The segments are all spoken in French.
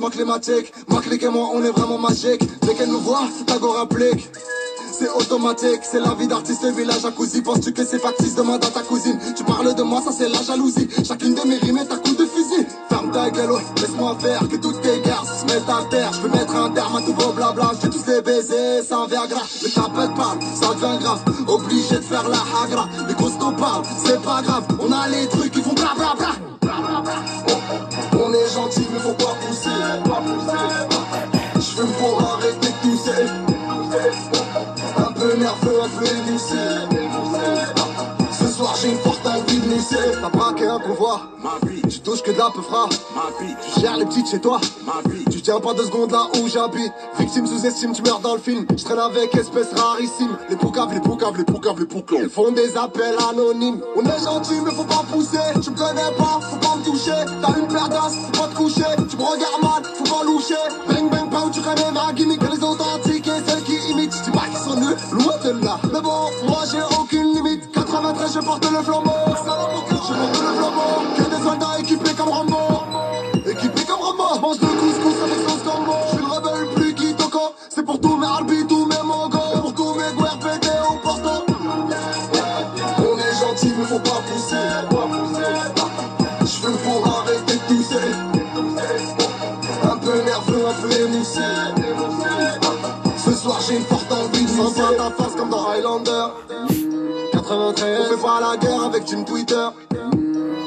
un changement climatique. Et moi, on est vraiment magique. Dès qu'elle nous voit, ta go rapplique c'est automatique, c'est la vie d'artiste village à cousine. Penses-tu que c'est factice Demande à ta cousine? Tu parles de moi, ça c'est la jalousie. Chacune de mes rimes est à coup de fusil. Ferme ta gueule, laisse-moi faire que toutes tes guerres se mettent à terre. Je veux mettre un terme à tout vos blabla. Je vais tous les baiser sans Viagra. Mais t'appelles pas, ça devient grave. Obligé de faire la hagra. Les costauds parlent, c'est pas grave. On a les trucs qui font blablabla. On est gentil, mais faut pas pousser. Je fume pour arrêter de tousser. Un peu nerveux, un peu émoussé. Ce soir j'ai une forte envie de mousser. T'as braqué un convoi. Ma vie, Tu touches que de la peu fera. ma vie, Tu gères les petites chez toi. ma vie. Tu tiens pas deux secondes là où j'habite. Victime sous-estime, tu meurs dans le film. Je traîne avec espèces rarissimes. Les poucaves, les poucaves, les poucaves, les poucaves. Ils font des appels anonymes. On est gentil, mais faut pas pousser. Tu me connais pas, faut pas T'as une paire d'as, pas te coucher. Tu me regardes mal, faut pas loucher. Bang bang pow, tu connais ma gimmick. Les authentiques et celles qui imitent. Dis pas qu'ils sont nuls, loin de là. Mais bon, moi j'ai aucune limite. 93, je porte le flambeau. Je porte le flambeau. Que des soldats équipés comme Rambo. Équipé comme Rambo Je mange de couscous avec sauce combo Je suis le rebelle plus qui toco C'est pour tous mes albis, tous mes mogos Pour tous mes guerres pétés au On est gentil mais faut pas pousser ta comme dans Highlander. 93 On fait pas la guerre avec Team Twitter.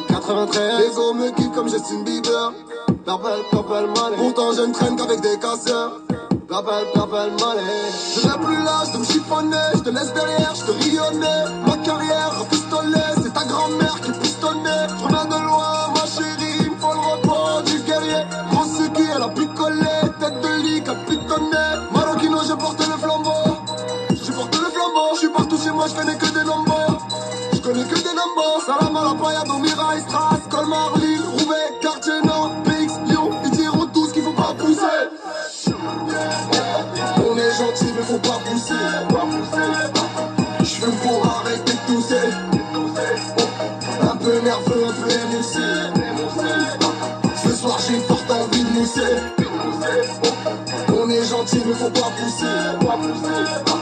93 Les os me kiffent comme Justin Bieber. Purple, purple money. Pourtant je ne traîne qu'avec des casseurs. Purple, purple money. Je n'ai plus l'âge de me chiffonner. Je te laisse derrière, je te rayonner est gentil mais faut pas pousser. Je fume pour arrêter de tousser Un peu nerveux, un peu émoussé Ce soir j'ai forte envie de mousser. On est gentil mais faut pas pousser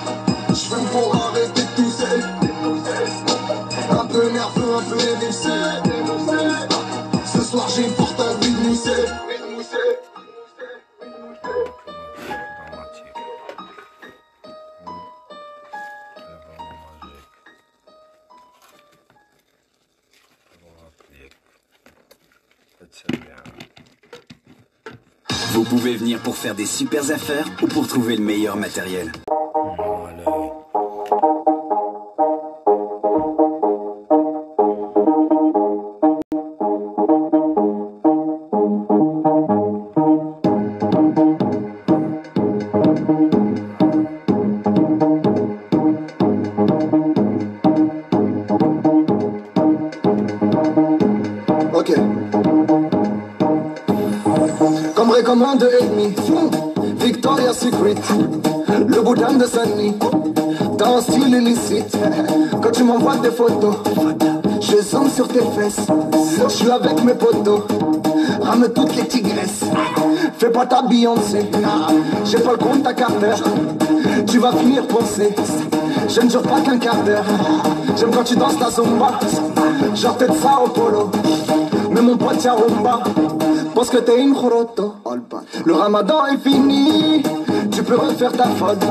venir pour faire des super affaires ou pour trouver le meilleur matériel. Dans un style illicite Quand tu m'envoies des photos Je zoome sur tes fesses. Je suis avec mes potos Rame toutes les tigresses. Fais pas ta Beyoncé J'ai pas le compte à Carter Tu vas finir penser Je ne jure pas qu'un quart d'heure. J'aime quand tu danses ta zumba Genre tête ça au polo mais mon pote Yarumba pense que t'es une choroto. Le ramadan est fini, peux refaire ta faute.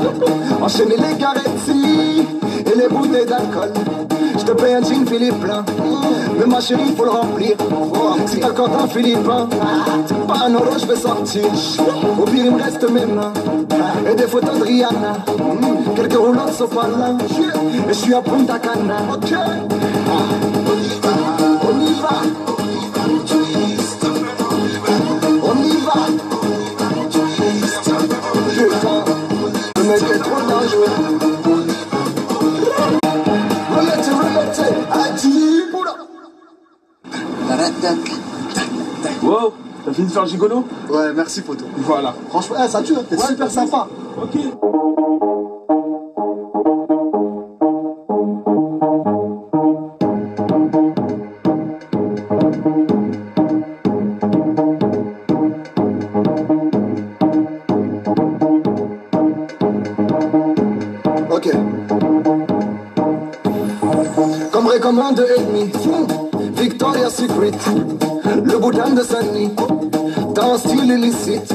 Enchaîner les garetti et les bouteilles d'alcool. Je te paye un jean Philippe plein, mais ma chérie faut le remplir. Si t'as le corps d'un philippin, pas un euro je vais sortir. Au pire il me reste mes mains et des photos de Rihanna. Quelques rouleaux de sopalin et je suis à Punta Cana. Ok, on y va. On gigolo Ouais, merci, poteau. Voilà. Franchement, eh, ça tue, hein, t'es super sympa. Ok. Ok. Comme recommande Edmi, Victoria's Secret, le boudin de Sunny. Style illicite.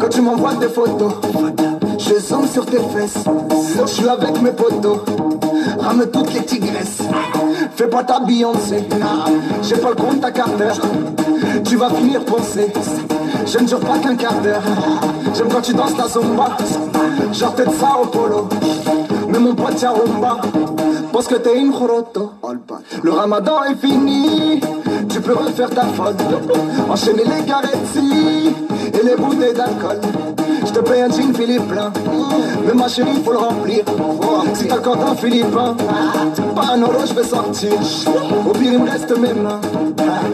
Quand tu m'envoies des photos. Je zoome sur tes fesses. Je suis avec mes potos. Rame toutes les tigresses. Fais pas ta Beyoncé. J'ai pas le compte à Carter. Tu vas finir penser. Je ne jure pas qu'un quart d'heure. J'aime quand tu danses ta zumba. Genre tête ça au polo. Mais mon pote y'a rumba. Parce que t'es une choroto. Le ramadan est fini. Tu peux refaire ta faute. Enchaîner les carettes et les bouteilles d'alcool. Je te paye un jean Philippe plein. Mais ma chérie, faut le remplir. Si t'as le compte en philippin, pas un euro, je vais sortir. Au pire, il me reste mes mains.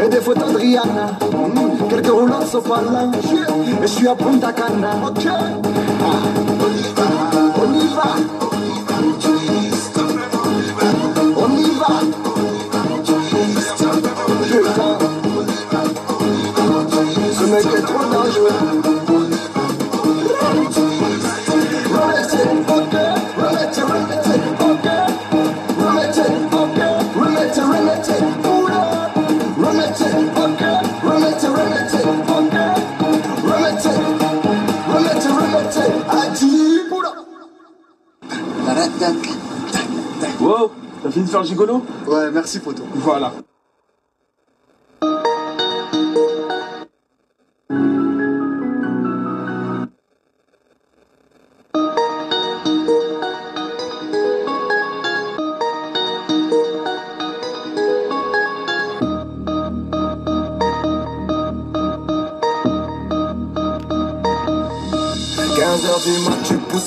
Et des photos de Rihanna. Quelques sont pas là. Et je suis à Punta Cana. On y va. On y va. On y va. Wow, t'as fini de faire gigolo? Ouais, merci poto. Voilà.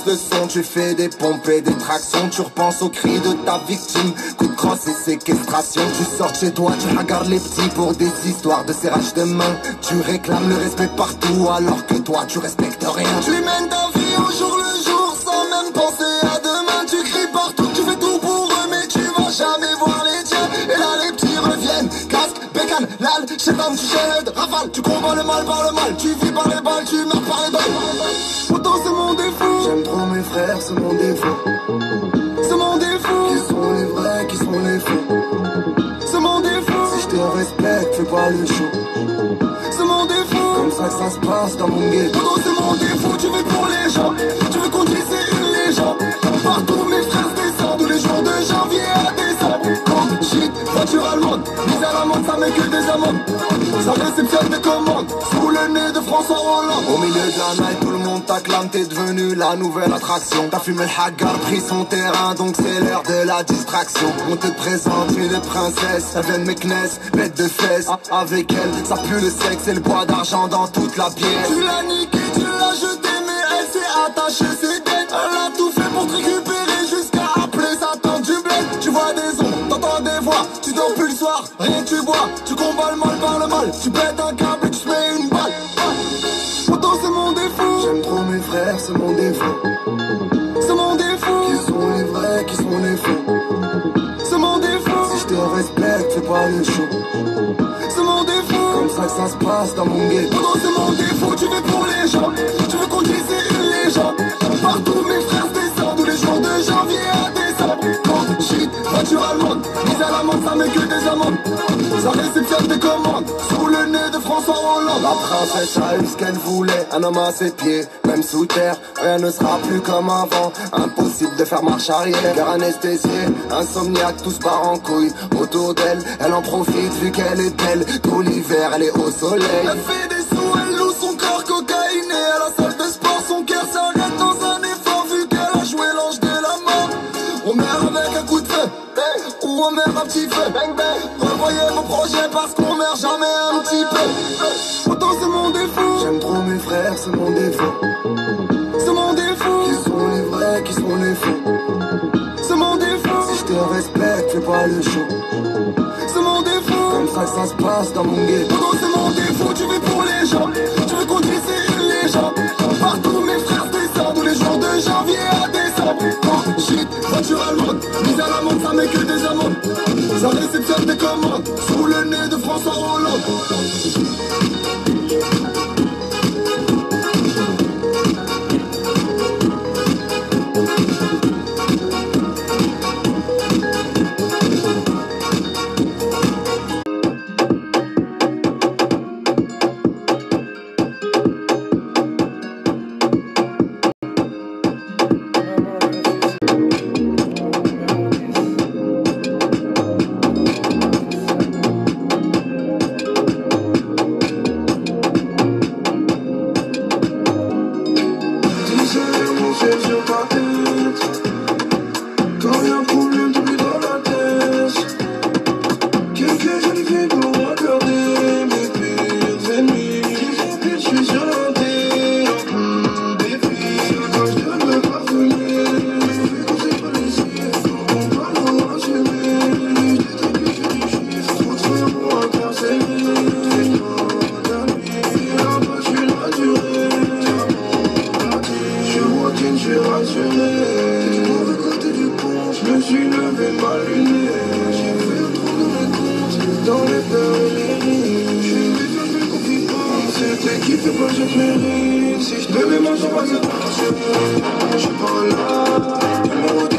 Le son, tu fais des pompes et des tractions, tu repenses aux cris de ta victime, coup de crosse et séquestration, tu sors chez toi, tu regardes les petits pour des histoires de serrage de main, tu réclames le respect partout alors que toi tu respectes rien. Tu mènes ta vie au jour le lal, chétan, tu jettes, rafale, tu combats le mal par le mal, tu vis par les balles, tu meurs par les balles. Pourtant c'est mon défaut J'aime trop mes frères, c'est mon défaut C'est mon défaut Qui sont les vrais, qui sont les faux C'est mon défaut Si je te respecte, fais pas le show. C'est mon défaut Comme ça que ça se passe dans mon ghetto Pourtant c'est mon défaut, tu veux pour les gens. Tu veux qu'on dise que des amendes Ça réceptionne des commandes Sous le nez de François Hollande. Au milieu de la night, tout le monde t'acclame T'es devenu la nouvelle attraction. T'as fumé le hagar, pris son terrain Donc c'est l'heure de la distraction. On te présente une princesse Elle vient de Meknès, bête de fesses. Avec elle, ça pue le sexe Et le bois d'argent dans toute la pièce. Tu l'as niqué, tu l'as jeté Mais elle s'est attachée ses dettes Elle a tout fait pour te Tu dors plus le soir, rien tu bois Tu combats le mal par le mal Tu pètes un câble et tu mets une balle. Ah. Pourtant c'est mon défaut. J'aime trop mes frères, c'est mon défaut. C'est mon défaut. Qui sont les vrais, qui sont les faux. C'est mon défaut. Si je te respecte, fais pas le show. C'est mon défaut. Comme ça que ça se passe dans mon ghetto. Pourtant c'est mon défaut, tu veux pour les L'amende, ça met que des amendes. Ça réceptionne des commandes. Sous le nez de François Hollande. La princesse a eu ce qu'elle voulait. Un homme à ses pieds, même sous terre. Rien ne sera plus comme avant. Impossible de faire marche arrière. Car anesthésiée, insomniaque, tout se part en couille. Autour d'elle, elle en profite vu qu'elle est belle. Tout l'hiver, elle est au soleil. Elle fait des sous, elle loue son corps cocaïné. À la salle de sport, son cœur s'arrête dans un effort Vu qu'elle a joué l'ange de la mort. On meurt avec un coup de feu on meurt un petit feu Bang bang. Revoyez vos projets parce qu'on meurt jamais un petit peu. Pourtant c'est mon défaut. J'aime trop mes frères, c'est mon défaut. C'est mon défaut. Qui sont les vrais, qui sont les faux? C'est mon défaut. Si je te respecte, fais pas le show. C'est mon défaut. Comme ça que ça se passe dans mon ghetto Pourtant c'est mon défaut, tu veux pour les gens. Tu veux qu'on c'est une légende. Partout mes frères descendent Tous les jours de janvier à décembre Voiture allemande Mise à l'amende, ça met que des amendes. Ça réceptionne des commandes. Sous le nez de François Hollande mal J'ai fait trop de mes Dans les peurs et les nuits J'ai vu C'était qui fait pas je mérite Si je devais manger pas de Je suis pas là.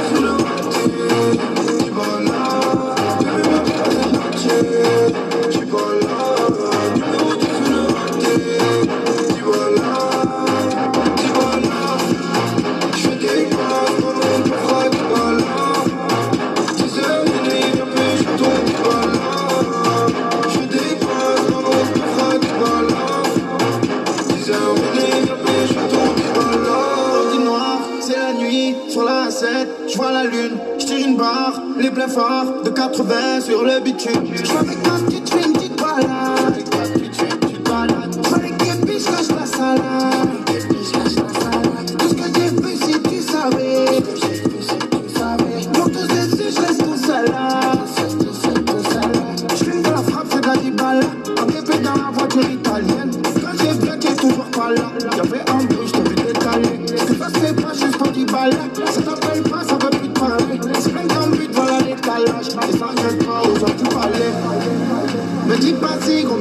nazi, gros,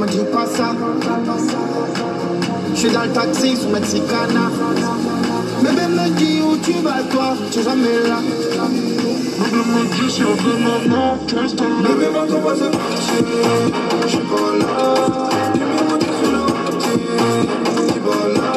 dans le taxi sous Mexicana. Bébé me dit où tu vas, toi, t'es jamais là. Bébé me dit si on veut maintenant, qu'est-ce qu'on a Bébé, se j'suis pas là. Bébé, J'suis pas là.